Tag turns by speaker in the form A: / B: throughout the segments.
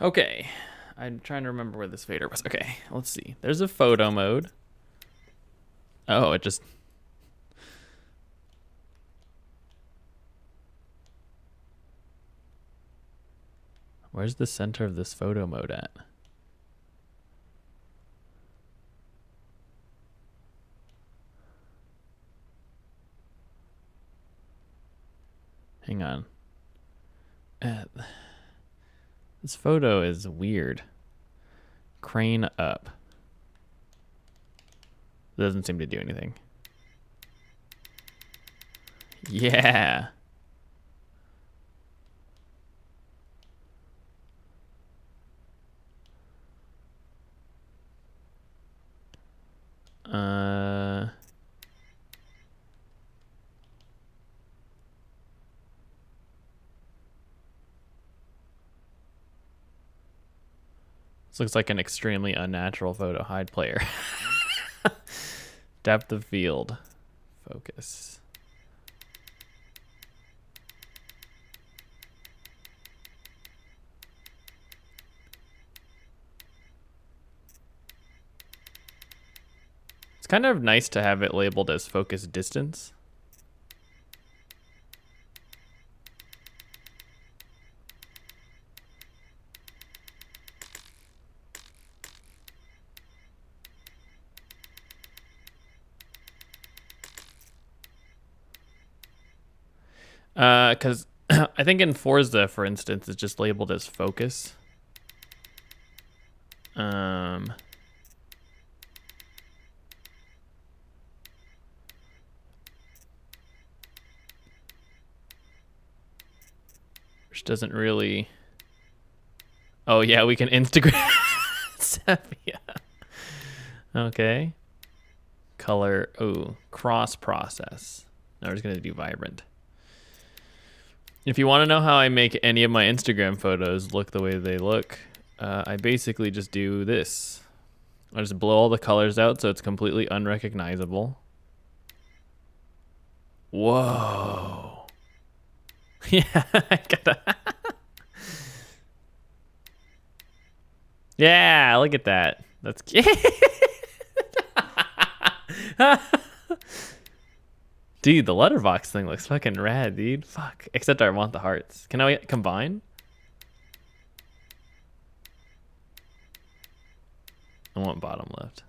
A: Okay. I'm trying to remember where this fader was. Okay, let's see. There's a photo mode. Oh, it just... Where's the center of this photo mode at? Hang on. Uh, this photo is weird. Crane up. Doesn't seem to do anything. Yeah. Uh... This looks like an extremely unnatural photo. Hide player. Depth of field. Focus. It's kind of nice to have it labeled as focus distance. Because uh, I think in Forza, for instance, it's just labeled as focus. Um, which doesn't really. Oh yeah, we can Instagram sepia. Okay. Color. Oh, cross process. Now we're just gonna do vibrant. If you want to know how I make any of my Instagram photos look the way they look, uh, I basically just do this. I just blow all the colors out so it's completely unrecognizable. Whoa. Yeah, I gotta. yeah, look at that. That's. Dude, the letterbox thing looks fucking rad, dude. Fuck. Except I want the hearts. Can I combine? I want bottom left.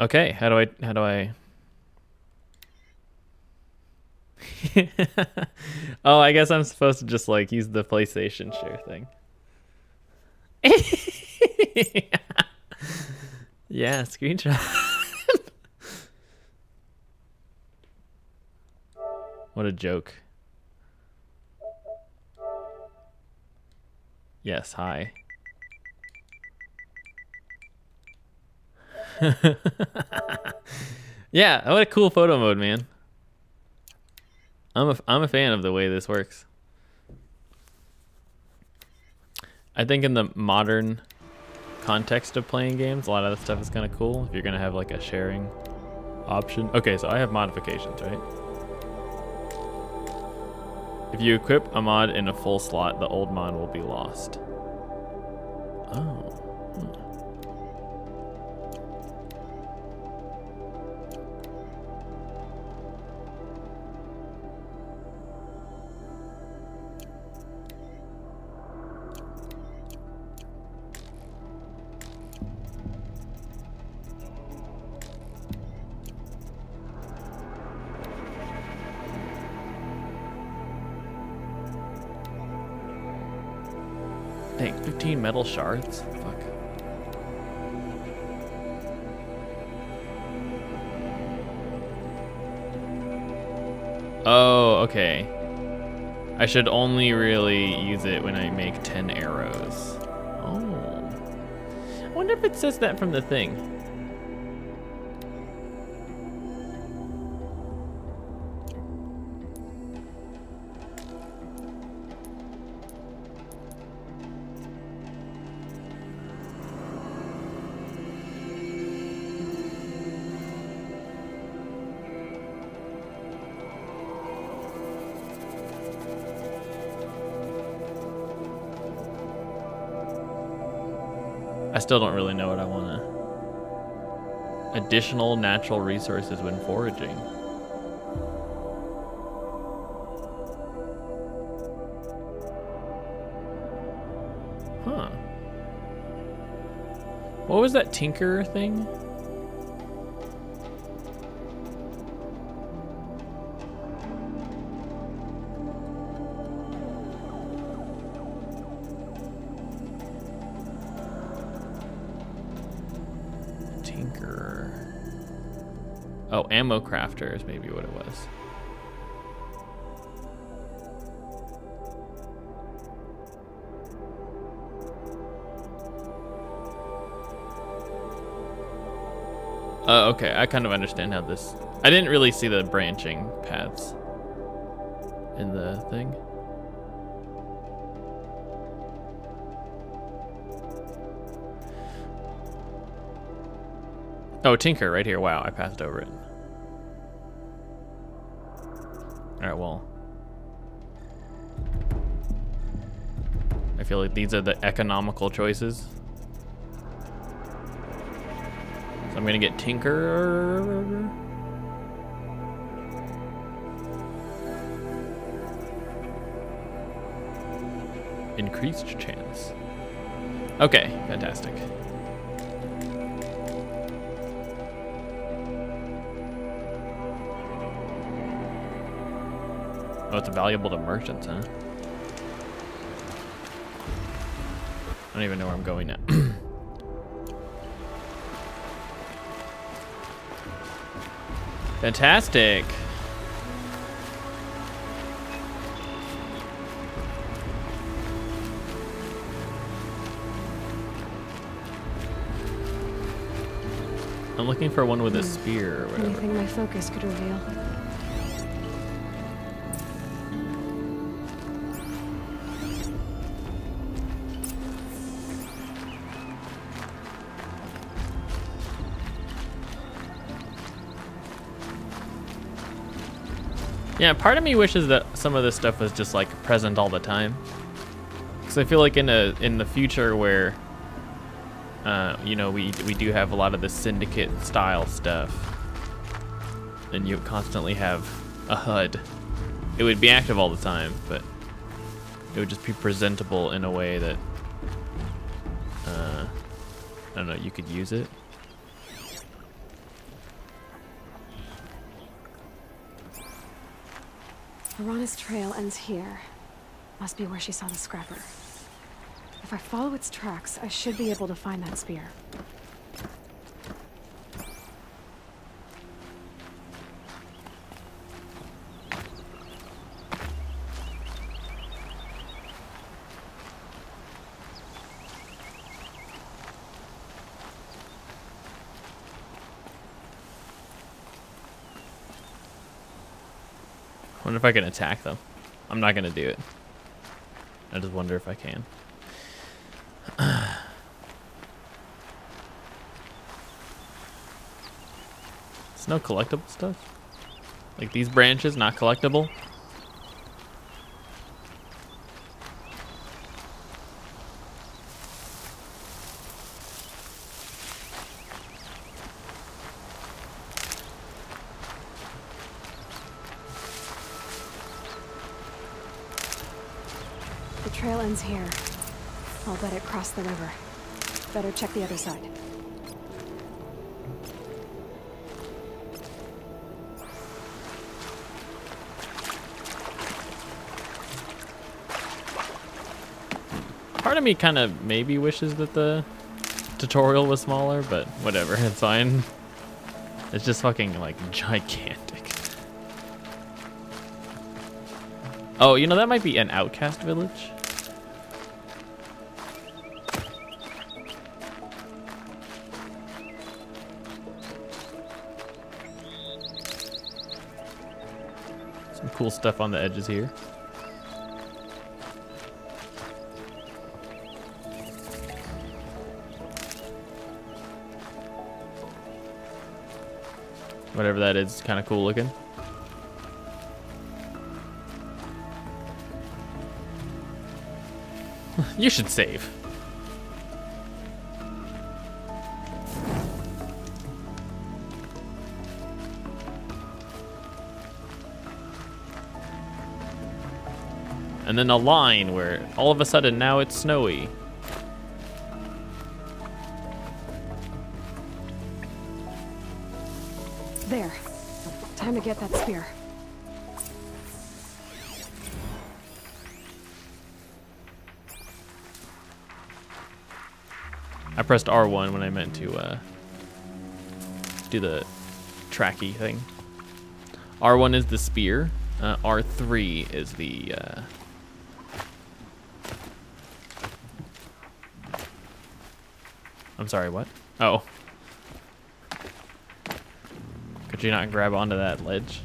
A: Okay, how do I how do I Oh, I guess I'm supposed to just like use the PlayStation share thing. yeah, screenshot. what a joke. Yes, hi. yeah, oh, what a cool photo mode, man. I'm a, I'm a fan of the way this works. I think in the modern context of playing games, a lot of that stuff is kind of cool. If you're going to have like a sharing option. Okay, so I have modifications, right? If you equip a mod in a full slot, the old mod will be lost. Oh. 15 metal shards? Fuck. Oh, okay. I should only really use it when I make 10 arrows. Oh. I wonder if it says that from the thing. Still don't really know what I want to. Additional natural resources when foraging. Huh. What was that tinker thing? Ammo crafter is maybe what it was. Oh, okay. I kind of understand how this... I didn't really see the branching paths in the thing. Oh, Tinker, right here. Wow, I passed over it. Feel like these are the economical choices. So I'm gonna get Tinker. Increased chance. Okay, fantastic. Oh, it's valuable to merchants, huh? Don't even know where I'm going now. Fantastic. I'm looking for one with a hmm. spear or whatever.
B: Anything my focus could reveal.
A: Yeah, part of me wishes that some of this stuff was just like present all the time. Because I feel like in a in the future where, uh, you know, we we do have a lot of the syndicate style stuff, and you constantly have a HUD. It would be active all the time, but it would just be presentable in a way that, uh, I don't know, you could use it.
B: Arana's trail ends here. Must be where she saw the scrapper. If I follow its tracks, I should be able to find that spear.
A: Wonder if I can attack them. I'm not gonna do it. I just wonder if I can. It's no collectible stuff? Like these branches not collectible?
B: The river. Better check the other side.
A: Part of me kind of maybe wishes that the tutorial was smaller, but whatever, it's fine. It's just fucking like gigantic. Oh, you know, that might be an outcast village. Cool stuff on the edges here. Whatever that is, kind of cool looking. you should save. And then a line where all of a sudden now it's snowy.
B: There. Time to get that spear.
A: I pressed R1 when I meant to uh, do the tracky thing. R1 is the spear. Uh, R3 is the... Uh... I'm sorry, what? Oh. Could you not grab onto that ledge?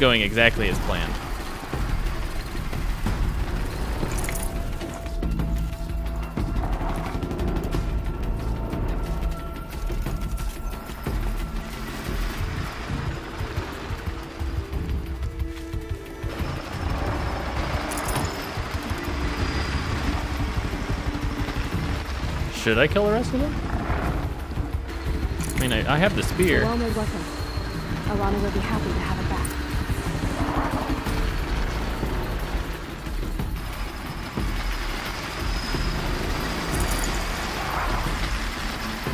A: Going exactly as planned. Should I kill the rest of them? I mean, I, I have the spear.
B: Arana be happy to have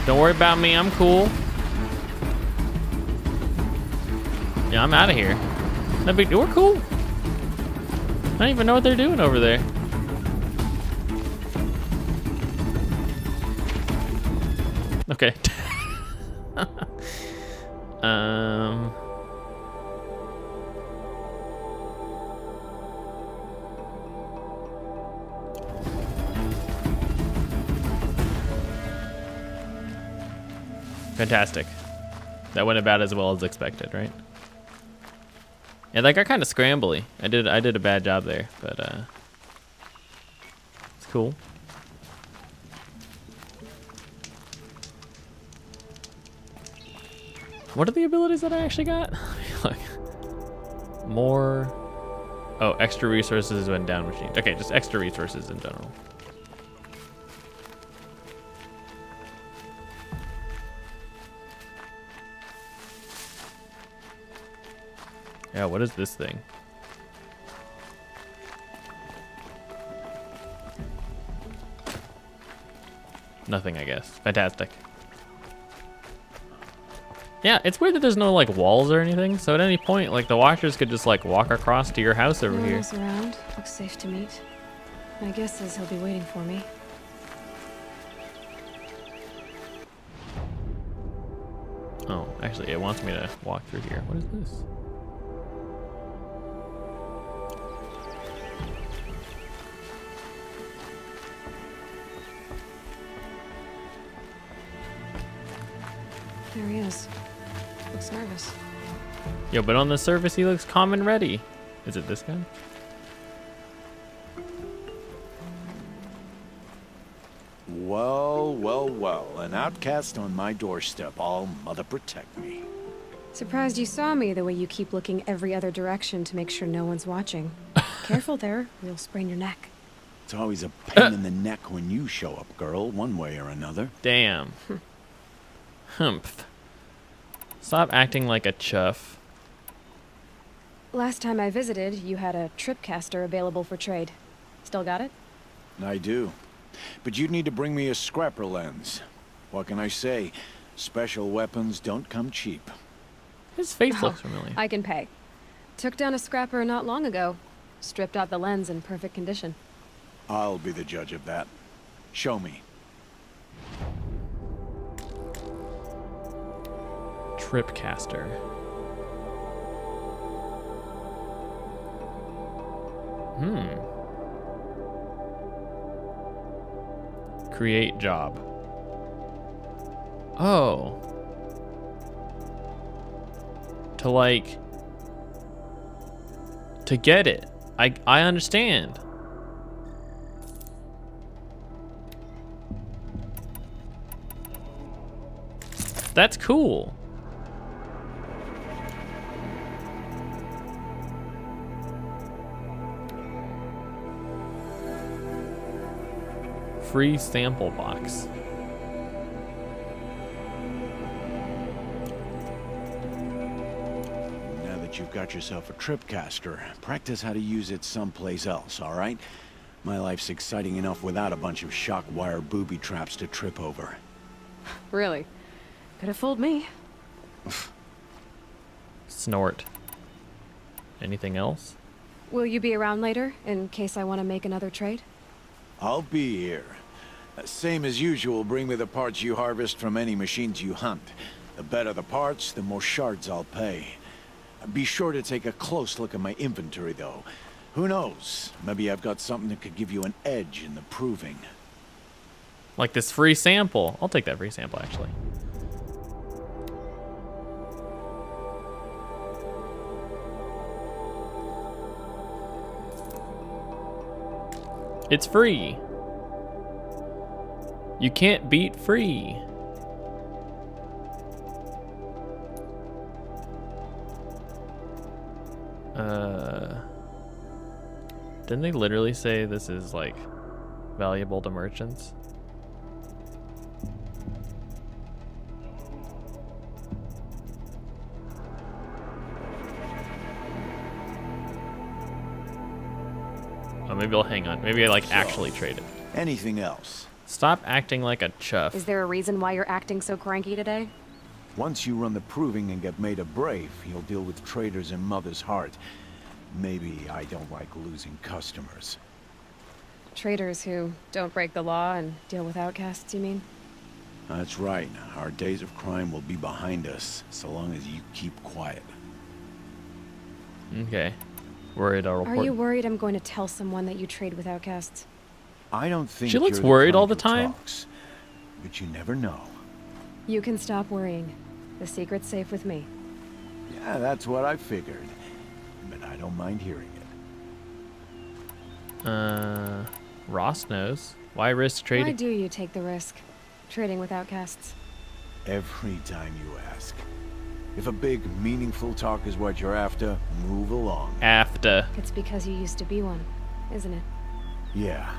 A: Don't worry about me, I'm cool. Yeah, I'm out of here. No big We're cool. I don't even know what they're doing over there. Fantastic. That went about as well as expected, right? Yeah, that got kind of scrambly. I did I did a bad job there, but uh, it's cool. What are the abilities that I actually got? Look, more. Oh, extra resources when down machined. Okay, just extra resources in general. Yeah, what is this thing? Nothing, I guess. Fantastic. Yeah, it's weird that there's no like walls or anything. So at any point, like the watchers could just like walk across to your house over
B: No
A: here.
B: around. Looks safe to meet. My guess is he'll be waiting for me.
A: Oh, actually, it wants me to walk through here. What is this?
B: There he is. Looks nervous.
A: Yo, but on the surface, he looks calm and ready. Is it this guy?
C: Well, well, well. An outcast on my doorstep. All mother protect me.
B: Surprised you saw me the way you keep looking every other direction to make sure no one's watching. Careful there, or you'll sprain your neck.
C: It's always a pain in the neck when you show up, girl, one way or another.
A: Damn. Humph. Stop acting like a chuff.
B: Last time I visited, you had a tripcaster available for trade. Still got it?
C: I do. But you'd need to bring me a scrapper lens. What can I say? Special weapons don't come cheap.
A: His face
B: Oh,
A: looks familiar.
B: I can pay. Took down a scrapper not long ago. Stripped out the lens in perfect condition.
C: I'll be the judge of that. Show me.
A: Tripcaster. Hmm. Create job. Oh. To like to get it. I I understand. That's cool. Free sample box.
C: Now that you've got yourself a tripcaster, practice how to use it someplace else, all right? My life's exciting enough without a bunch of shock wire booby traps to trip over.
B: Really? Could have fooled me.
A: Snort. Anything else?
B: Will you be around later, in case I want to make another trade?
C: I'll be here. Same as usual, bring me the parts you harvest from any machines you hunt. The better the parts, the more shards I'll pay. Be sure to take a close look at my inventory, though. Who knows? Maybe I've got something that could give you an edge in the proving.
A: Like this free sample. I'll take that free sample actually. It's free. You can't beat free. Uh, didn't they literally say this is like valuable to merchants? Maybe I'll hang on. Maybe I like actually trade it.
C: Anything else?
A: Stop acting like a chuff.
B: Is there a reason why you're acting so cranky today?
C: Once you run the proving and get made a brave, you'll deal with traitors in Mother's Heart. Maybe I don't like losing customers.
B: Traitors who don't break the law and deal with outcasts, you mean?
C: That's right. Our days of crime will be behind us, so long as you keep quiet.
A: Okay. Worried I'll report.
B: Are you worried I'm going to tell someone that you trade with outcasts?
C: I don't think
A: She looks
C: you're the
A: worried
C: kind
A: all the time.
C: talks, but you never know.
B: You can stop worrying. The secret's safe with me.
C: Yeah, that's what I figured. But I don't mind hearing it.
A: Uh, Rost knows. Why risk trading?
B: Why do you take the risk? Trading with outcasts.
C: Every time you ask. If a big, meaningful talk is what you're after, move along.
A: After.
B: It's because you used to be one, isn't it?
C: Yeah.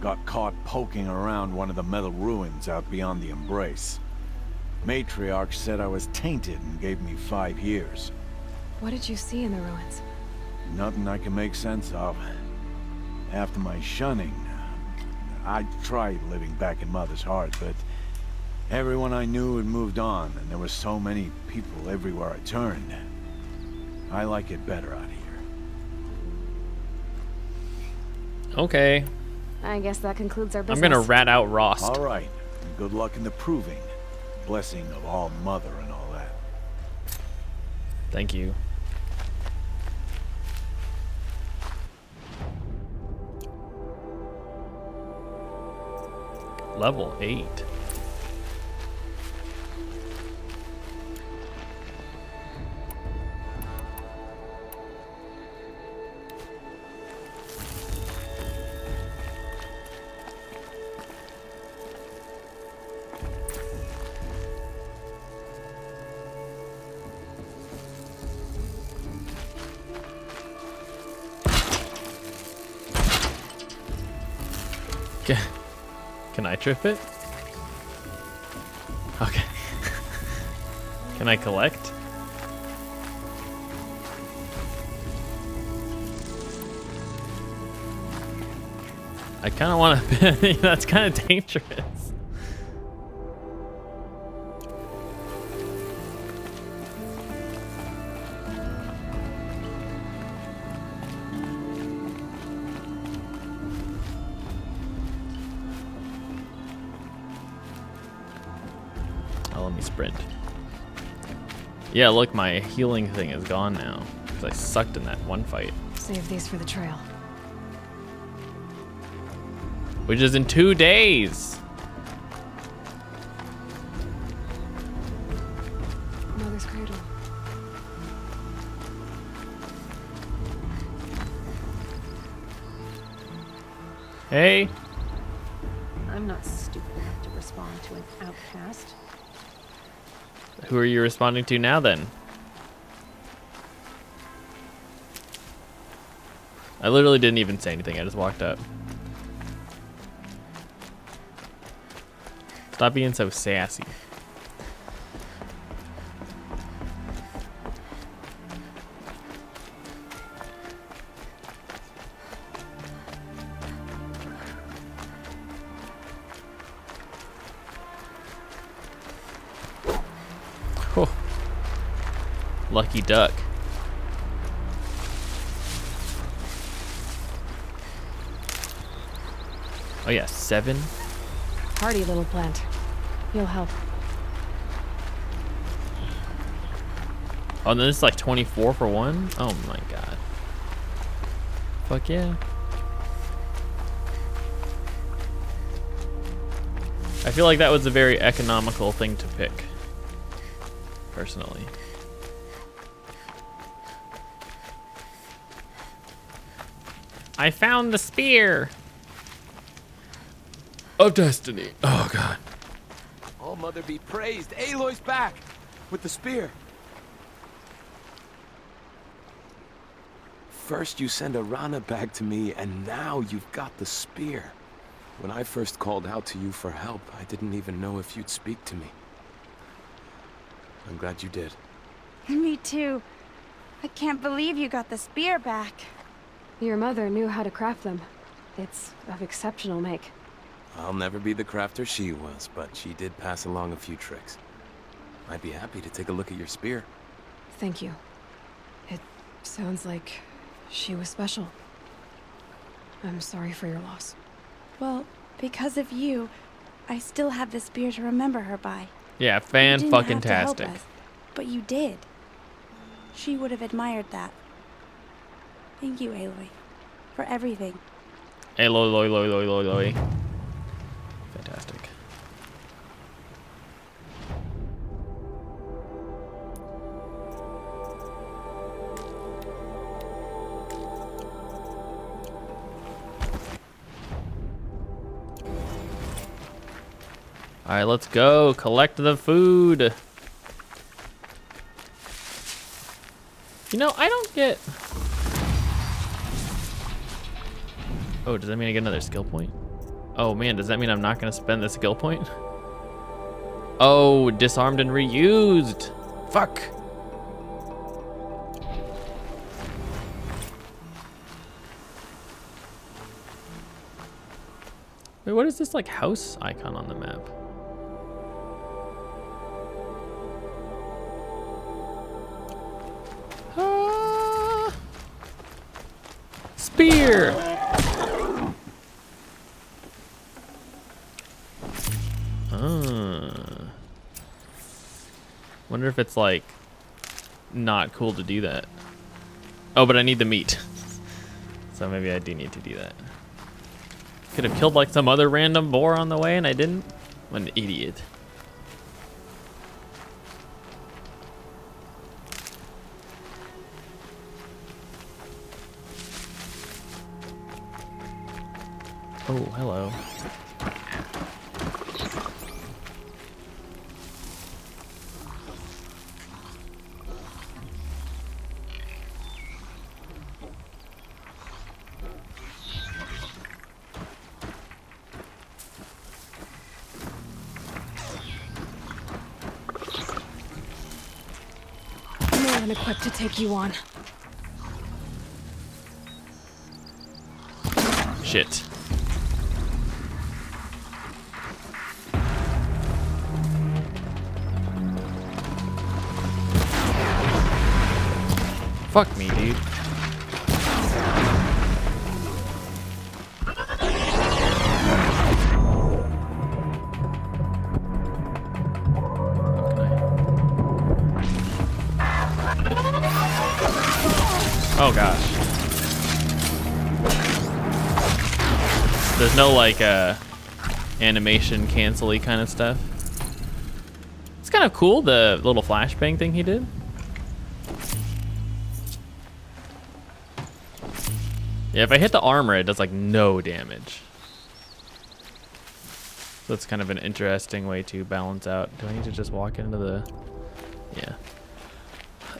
C: Got caught poking around one of the metal ruins out beyond the Embrace. Matriarch said I was tainted and gave me five years.
B: What did you see in the ruins?
C: Nothing I can make sense of. After my shunning, I tried living back in Mother's Heart, but everyone I knew had moved on, and there were so many people everywhere I turned. I like it better out here.
A: Okay.
B: I guess that concludes our
A: I'm gonna rat out Rost.
C: All right, good luck in the proving. Blessing of all Mother and all that.
A: Thank you. Level 8. Trip it? Okay. can I collect? I kind of want to. That's kind of dangerous. Yeah, look, my healing thing is gone now. Because I sucked in that one fight.
B: Save these for the trail.
A: Which is in two days.
B: Mother's cradle.
A: Hey.
D: I'm not stupid enough to respond to an outcast.
A: Who are you responding to now then? I literally didn't even say anything. I just walked up. Stop being so sassy. Seven.
B: Hardy little plant. You'll help.
A: Oh, and then it's like 24 for one? Oh my god. Fuck yeah. I feel like that was a very economical thing to pick. Personally. I found the spear of destiny. Oh god.
E: All Mother be praised. Aloy's back with the spear. First you send Arana back to me, and now you've got the spear. When I first called out to you for help, I didn't even know if you'd speak to me. I'm glad you did.
F: Me too. I can't believe you got the spear back.
B: Your mother knew how to craft them. It's of exceptional make.
E: I'll never be the crafter she was, but she did pass along a few tricks. I'd be happy to take a look at your spear.
B: Thank you. It sounds like she was special. I'm sorry for your loss.
F: Well, because of you, I still have the spear to remember her by.
A: Yeah, fan fucking
F: have to help
A: tastic.
F: us, but you did. She would have admired that. Thank you, Aloy, for everything.
A: Hey, loy, loy, loy, loy, loy, loy. Fantastic. All right, let's go collect the food. You know, I don't get. Oh, does that mean I get another skill point? Oh man, does that mean I'm not gonna spend the skill point? Oh, disarmed and reused. Fuck. Wait, what is this like house icon on the map? Ah. Spear. If it's like not cool to do that. Oh, but I need the meat. so maybe I do need to do that. Could have killed like some other random boar on the way and I didn't. What an idiot. Oh, hello.
B: Take you on.
A: Shit. Fuck me, dude. No like uh, animation cancel kind of stuff. It's kind of cool the little flashbang thing he did. Yeah, if I hit the armor, it does like no damage. So That's kind of an interesting way to balance out. Do I need to just walk into the... Yeah.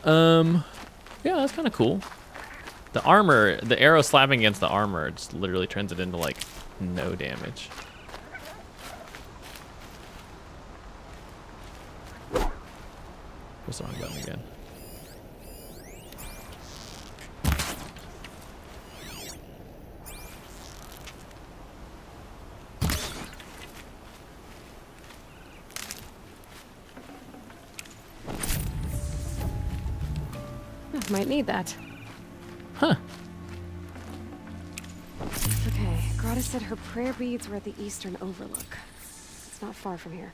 A: Um, yeah, that's kind of cool. The armor, the arrow slapping against the armor just literally turns it into like no damage. What's the wrong button again?
B: Might need that. Said her prayer beads were at the eastern overlook. It's not far from here.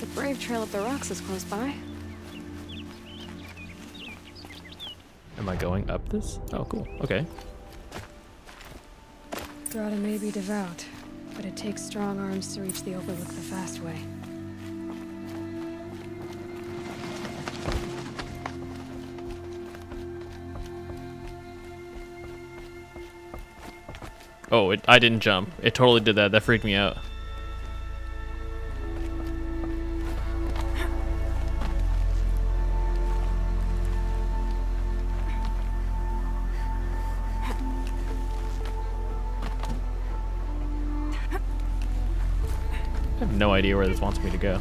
B: The Brave Trail up the rocks is close by.
A: Am I going up this? Oh, cool. Okay.
B: Grata may be devout, but it takes strong arms to reach the overlook the fast way.
A: Oh, it, I didn't jump. It totally did that. That freaked me out. I have no idea where this wants me to go.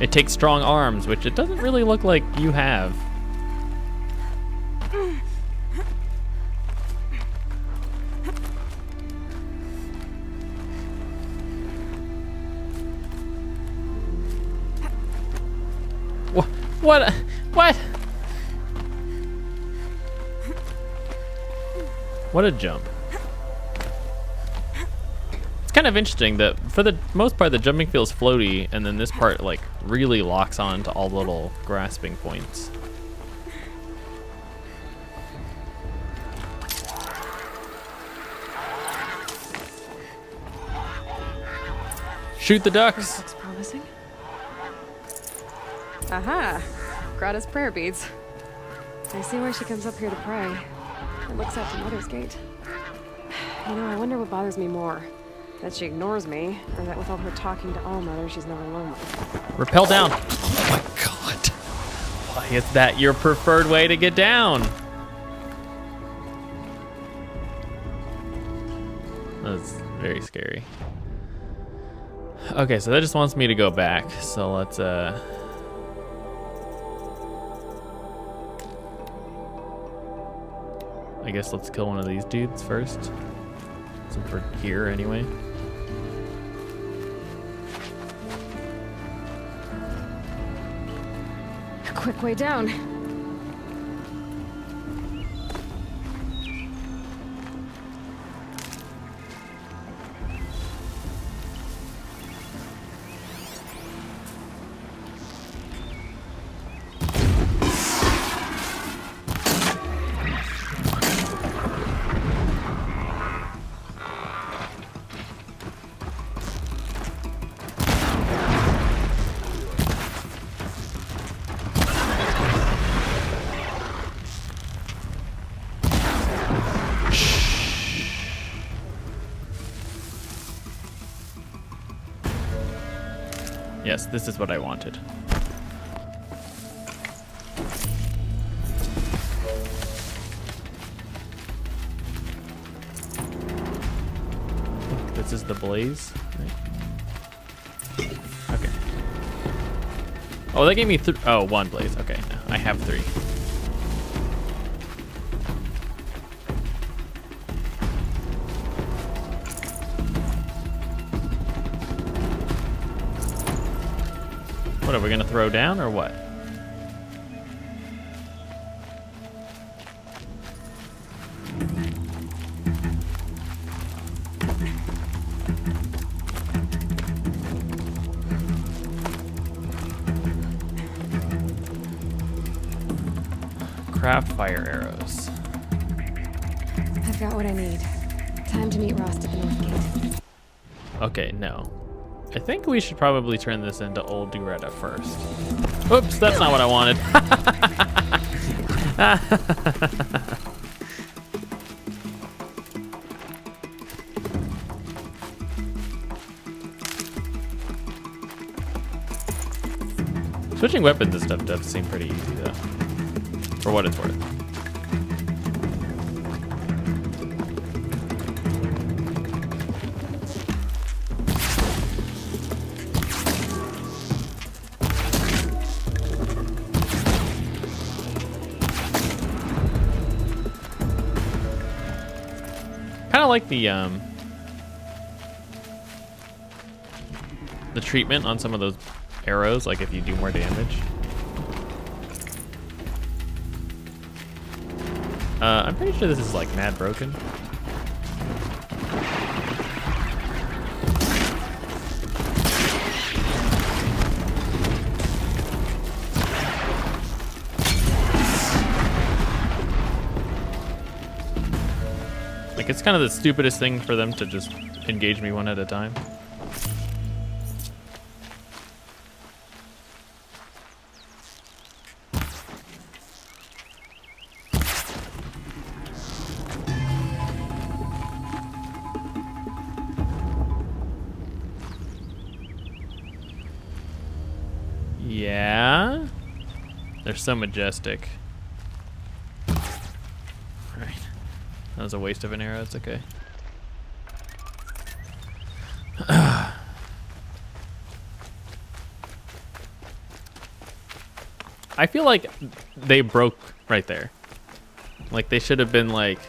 A: It takes strong arms, which it doesn't really look like you have. What? What? What? What a jump. It's kind of interesting that for the most part the jumping feels floaty and then this part like really locks on to all the little grasping points. Shoot the ducks!
B: Looks promising.
D: Aha! Grata's prayer beads.
B: I see why she comes up here to pray. It looks out to Mother's Gate. You know, I wonder what bothers me more. That she ignores me, or that with all her talking to All Mother, she's never lonely.
A: Repel down. Oh my god. Why is that your preferred way to get down? That's very scary. Okay, so that just wants me to go back. So let's uh I guess let's kill one of these dudes first. Since we're here anyway.
B: A quick way down.
A: Yes, this is what I wanted. This is the blaze. Okay. Oh, that gave me th oh one blaze. Okay, I have three. Are we gonna throw down or what?
B: I
A: think we should probably turn this into Old Grata first. Oops, that's not what I wanted. Switching weapons and stuff does seem pretty easy though. For what it's worth. Like the um the treatment on some of those arrows, like if you do more damage. Uh, I'm pretty sure this is like mad broken. It's kind of the stupidest thing for them to just engage me one at a time. Yeah. They're so majestic. Right. That was a waste of an arrow. It's okay. I feel like they broke right there. Like they should have been like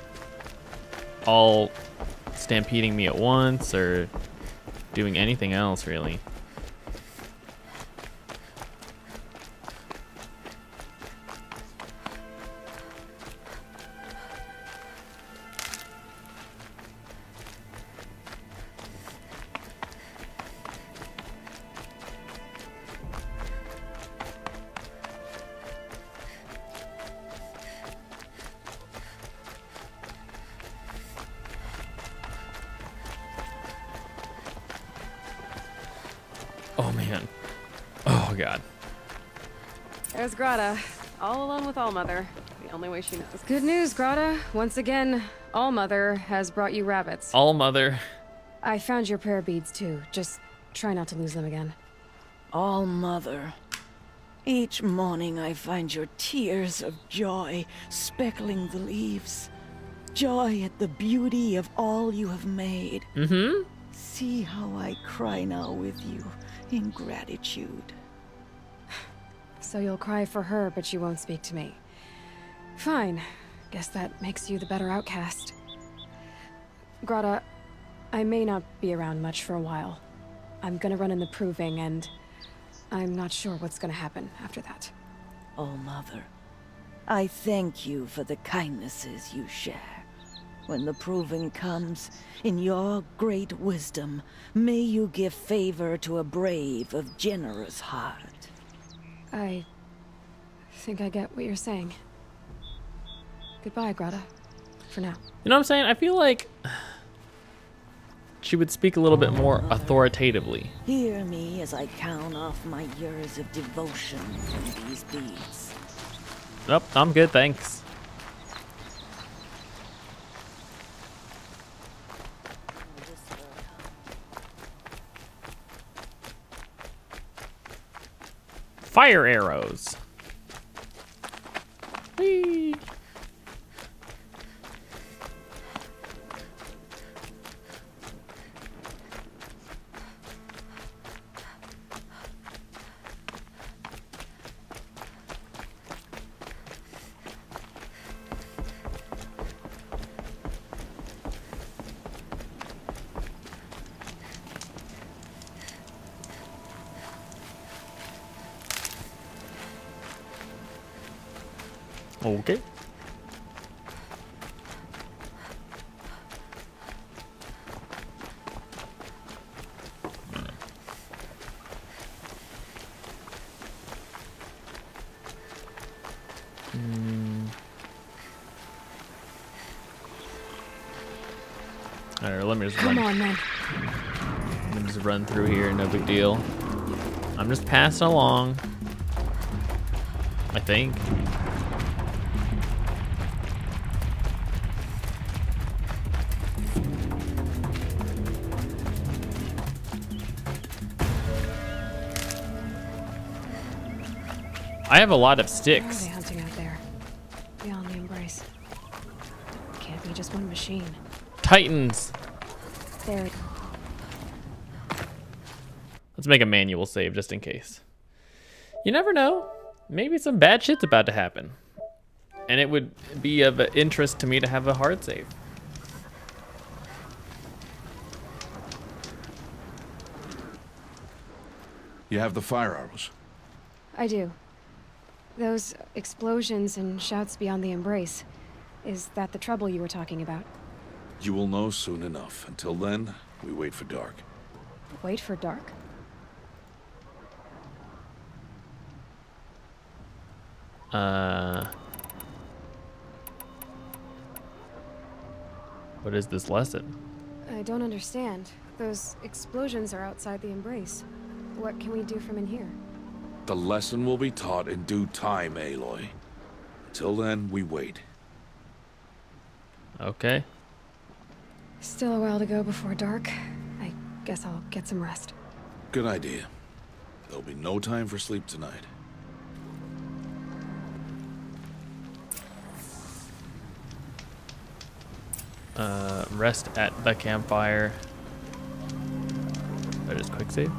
A: all stampeding me at once or doing anything else really. Oh god.
B: There's Grata, all alone with Allmother. The only way she knows. Good news, Grata. Once again, Allmother has brought you rabbits.
A: All mother.
B: I found your prayer beads too. Just try not to lose them again.
G: All Mother. Each morning I find your tears of joy speckling the leaves. Joy at the beauty of all you have made.
A: Mm-hmm.
G: See how I cry now with you in gratitude.
B: So you'll cry for her, but you won't speak to me. Fine. Guess that makes you the better outcast. Grata, I may not be around much for a while. I'm gonna run in the proving, and I'm not sure what's gonna happen after that.
G: Oh, Mother, I thank you for the kindnesses you share. When the proving comes, in your great wisdom, may you give favor to a brave of generous heart.
B: I think I get what you're saying. Goodbye, Grata. For now.
A: You know what I'm saying? I feel like she would speak a little bit more authoritatively.
G: Hear me as I count off my years of devotion from these beads.
A: Nope, I'm good, thanks. Fire arrows.
B: On, then.
A: Me just run through here. No big deal. I'm just passing along. I think. I have a lot of
B: Where are
A: sticks.
B: hunting out there? Beyond the embrace. Can't be just one machine.
A: Titans.
B: There.
A: Let's make a manual save just in case. You never know. Maybe some bad shit's about to happen. And it would be of interest to me to have a hard save.
H: You have the fire arrows.
B: I do. Those explosions and shouts beyond the embrace. Is that the trouble you were talking about?
H: You will know soon enough. Until then, we wait for dark.
B: Wait for dark.
A: Uh. What is this lesson?
B: I don't understand. Those explosions are outside the embrace. What can we do from in here?
H: The lesson will be taught in due time, Aloy. Until then, we wait.
A: Okay.
B: Still a while to go before dark. I guess I'll get some rest.
H: Good idea. There'll be no time for sleep tonight.
A: Uh, rest at the campfire. That is quick save.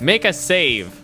A: Make a save.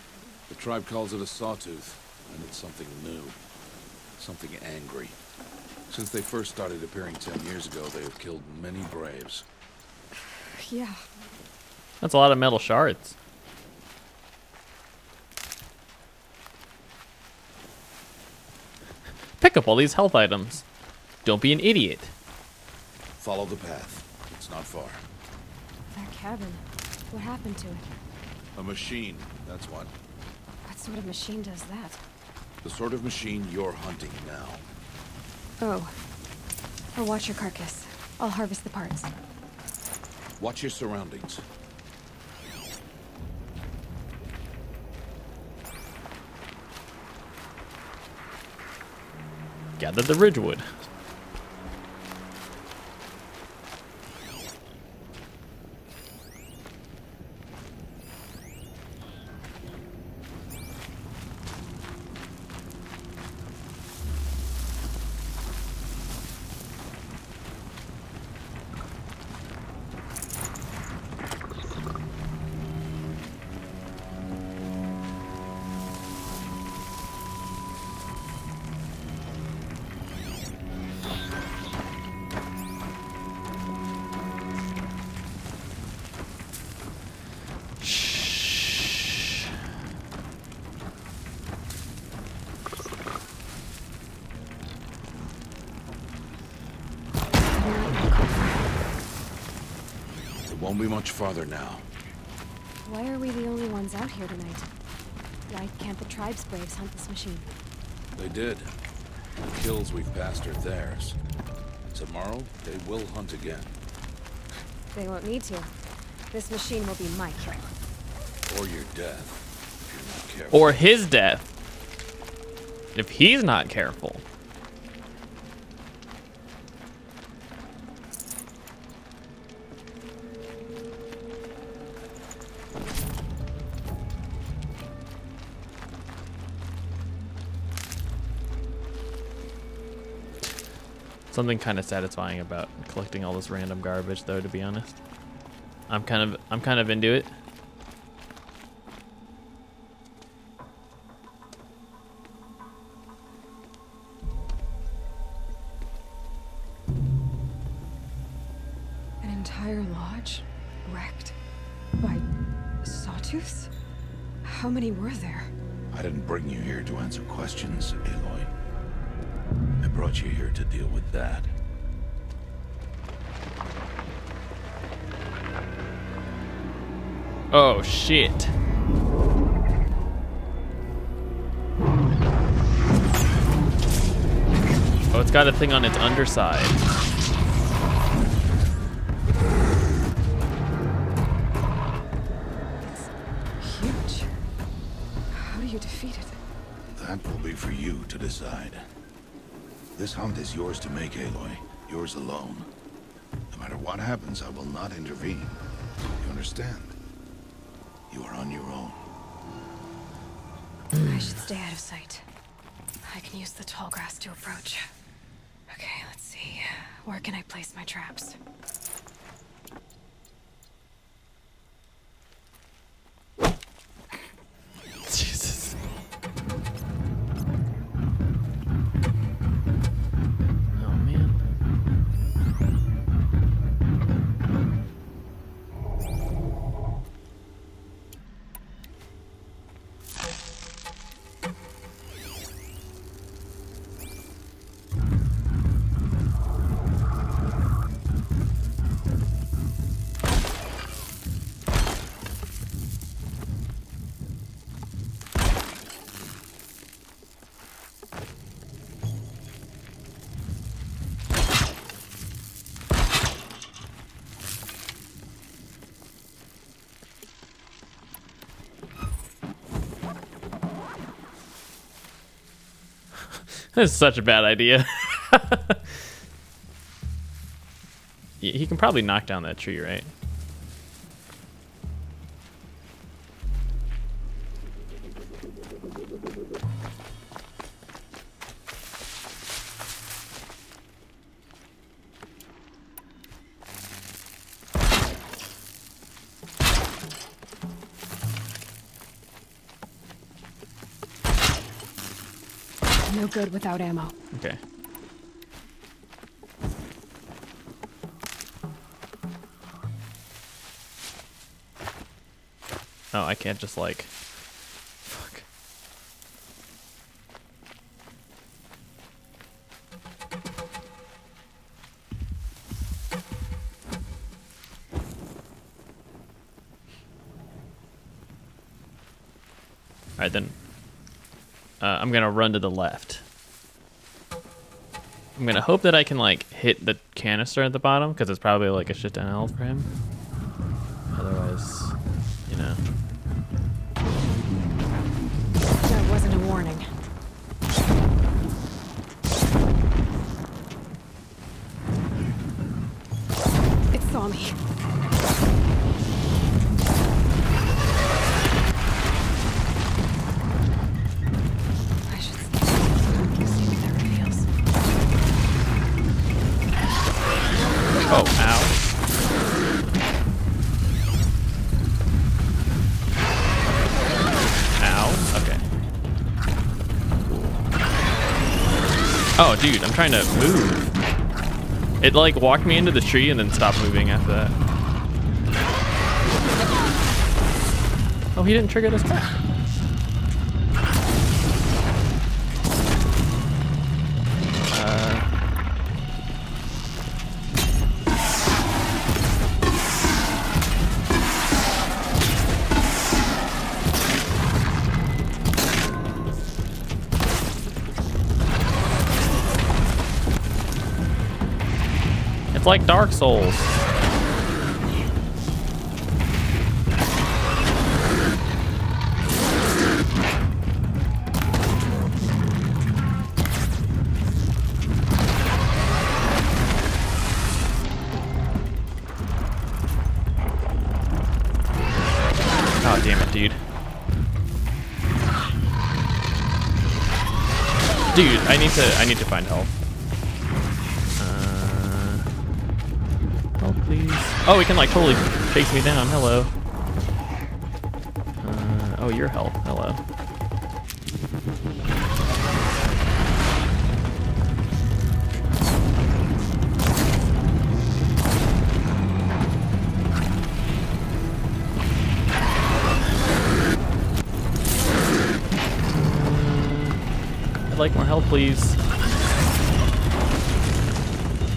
H: The tribe calls it a sawtooth, and it's something new. Something angry. Since they first started appearing ten years ago, they have killed many braves.
B: Yeah.
A: That's a lot of metal shards. Pick up all these health items. Don't be an idiot.
H: Follow the path. It's not far.
B: That cabin. What happened to it?
H: A machine, that's what.
B: What sort of machine does that?
H: The sort of machine you're hunting now.
B: Oh. I'll watch your carcass. I'll harvest the parts.
H: Watch your surroundings.
A: Gather the Ridgewood.
H: Be much farther now.
B: Why are we the only ones out here tonight? Why can't the tribe's braves hunt this machine?
H: They did. The kills we've passed are theirs. Tomorrow, they will hunt again.
B: They won't need to. This machine will be my kill.
H: Or your death, if you're not careful.
A: Or his death. If he's not careful. Something kind of satisfying about collecting all this random garbage, though. To be honest, I'm kind of I'm kind of into it. Oh shit. Oh, it's got a thing on its underside.
B: Huge. How do you defeat it?
H: That will be for you to decide. This hunt is yours to make, Aloy. Yours alone. No matter what happens, I will not intervene. You understand? You are on your own.
B: I should stay out of sight. I can use the tall grass to approach. Okay, let's see. Where can I place my traps?
A: Is such a bad idea. he can probably knock down that tree, right?
B: No good without ammo.
A: Okay. Oh, I can't just like. I'm gonna run to the left. I'm gonna hope that I can like hit the canister at the bottom because it's probably like a shit ton for him. Trying to move. It like walked me into the tree and then stopped moving after that. Oh, he didn't trigger this back. Like Dark Souls. Oh dude. Dude, I need to I need to find help. Oh, he can like totally chase me down. Hello. Uh, oh, your help. Hello. I'd like more help, please.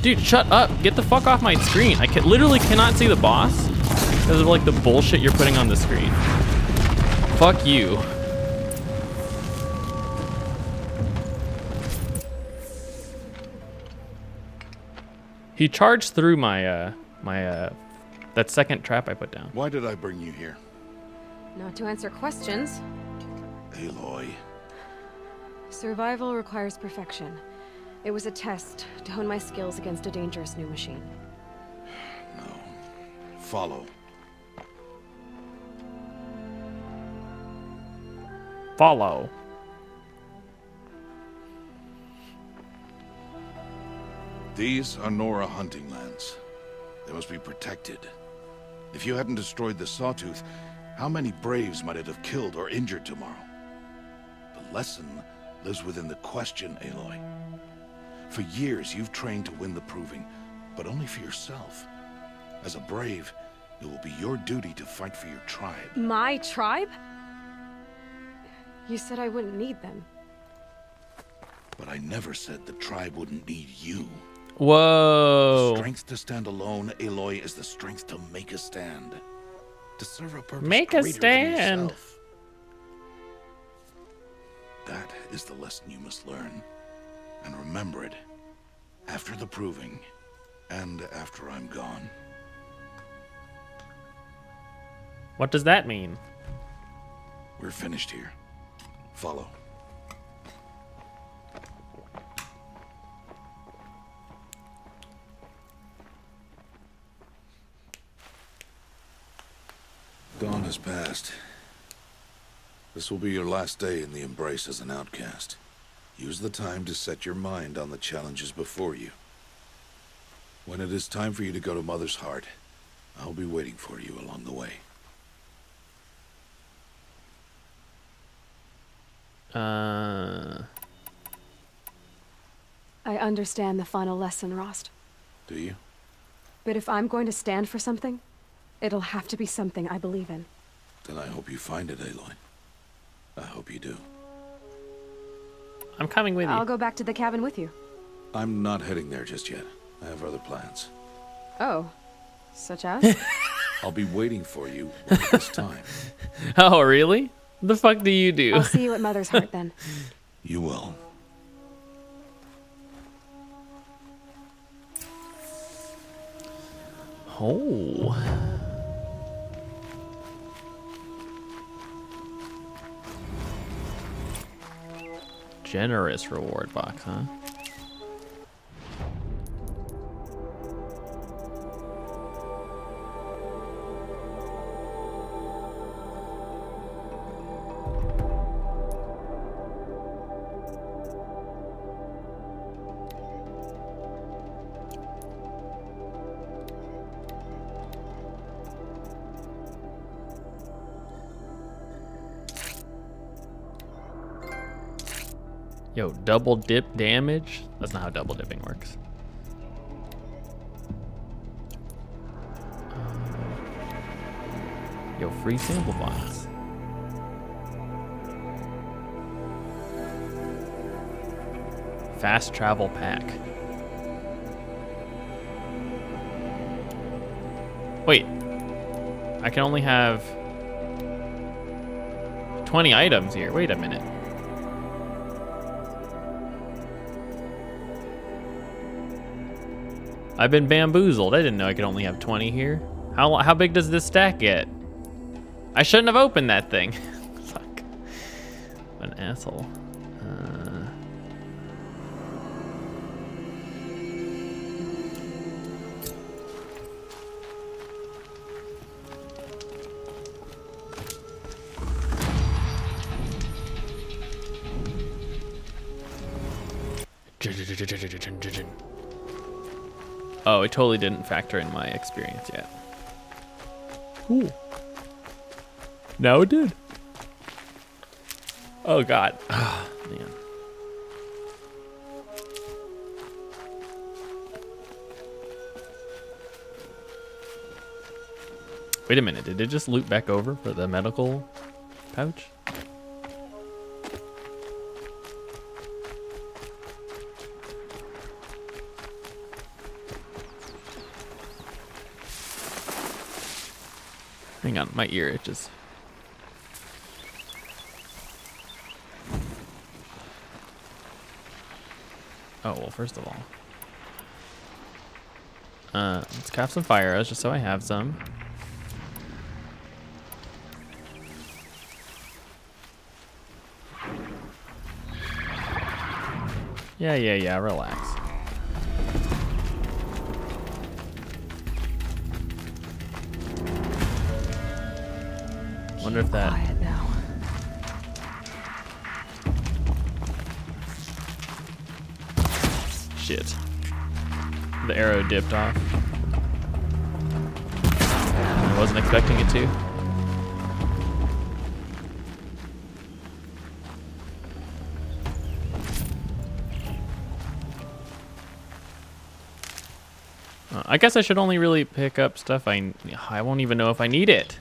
A: Dude, shut up. Get the fuck off my screen. I can, literally cannot see the boss because of like the bullshit you're putting on the screen. Fuck you. He charged through my uh my uh that second trap I put down.
H: Why did I bring you here?
B: Not to answer questions.
H: Aloy.
B: Survival requires perfection. It was a test to hone my skills against a dangerous new machine.
H: No. Follow.
A: Follow.
H: These are Nora hunting lands. They must be protected. If you hadn't destroyed the Sawtooth, how many Braves might it have killed or injured tomorrow? The lesson lives within the question, Aloy. For years, you've trained to win the Proving, but only for yourself. As a Brave, it will be your duty to fight for your tribe.
B: My tribe? You said I wouldn't need them.
H: But I never said the tribe wouldn't need you.
A: Whoa.
H: Strength to stand alone, Aloy, is the strength to make a stand. To serve a purpose
A: Make a
H: greater than
A: stand.
H: That is the lesson you must learn. And remember it. After the proving. And after I'm gone.
A: What does that mean?
H: We're finished here. Follow. Dawn has passed. This will be your last day in the Embrace as an outcast. Use the time to set your mind on the challenges before you. When it is time for you to go to Mother's Heart, I'll be waiting for you along the way.
A: Uh,
B: I understand the final lesson, Rost.
H: Do you?
B: But if I'm going to stand for something, it'll have to be something I believe in.
H: Then I hope you find it, Aloy. I hope you do.
A: I'm coming with you.
B: I'll go back to the cabin with you.
H: I'm not heading there just yet. I have other plans.
B: Oh. Such as?
H: I'll be waiting for you when it's time.
A: Oh, really? The fuck do you do?
B: I'll see you at Mother's Heart then.
H: You will.
A: Oh. Generous reward box, huh? Double dip damage? That's not how double dipping works. Uh, Yo, free sample box. Fast travel pack. Wait. I can only have 20 items here. Wait a minute. I've been bamboozled. I didn't know I could only have 20 here. How how big does this stack get? I shouldn't have opened that thing. Fuck. An asshole. Uh, Oh, it totally didn't factor in my experience yet. Cool. Now it did. Oh god. Man. Wait a minute, did it just loop back over for the medical pouch? Hang on, my ear itches. Oh, well, first of all. Uh, let's craft some fire arrows just so I have some. Yeah, yeah, yeah, relax. Wonder if that
B: Quiet now.
A: shit. The arrow dipped off. I wasn't expecting it to. Uh, I guess I should only really pick up stuff I I won't even know if I need it.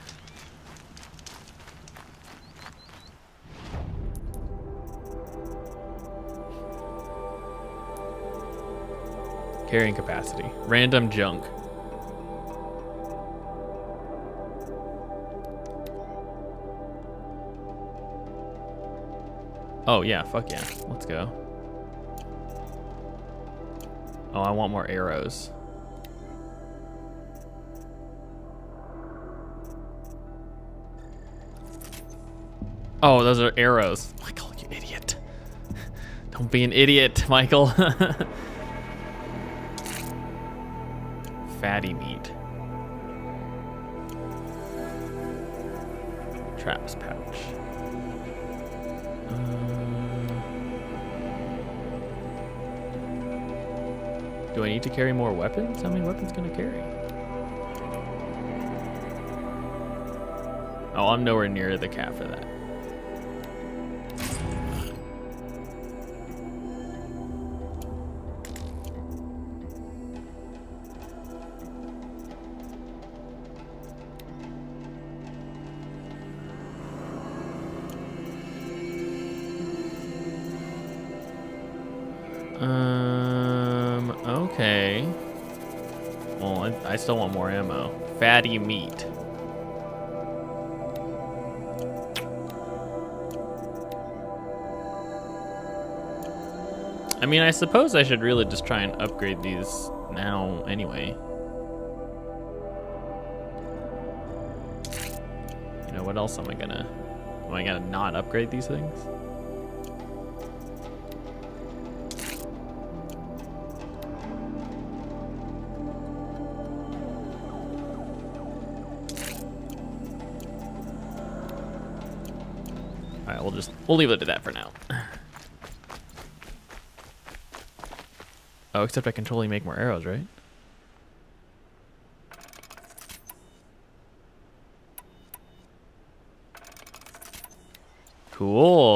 A: Carrying capacity. Random junk. Oh yeah, fuck yeah. Let's go. Oh, I want more arrows. Oh, those are arrows. Michael, you idiot. Don't be an idiot, Michael. Fatty meat. Traps pouch. Uh, do I need to carry more weapons? How many weapons can I carry? Oh, I'm nowhere near the cat for that. Okay. Well, I, I still want more ammo. Fatty meat. I mean, I suppose I should really just try and upgrade these now anyway. You know, what else am I gonna... Am I gonna not upgrade these things? We'll leave it at that for now. Oh, except I can totally make more arrows, right? Cool.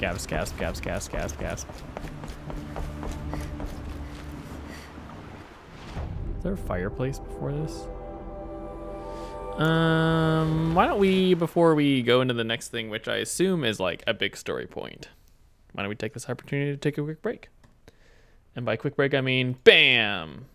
A: Gasp, gasp, gasp, gasp, gasp, gasp. Is there a fireplace before this? Um, why don't we, before we go into the next thing, which I assume is like a big story point, why don't we take this opportunity to take a quick break? And by quick break, I mean BAM!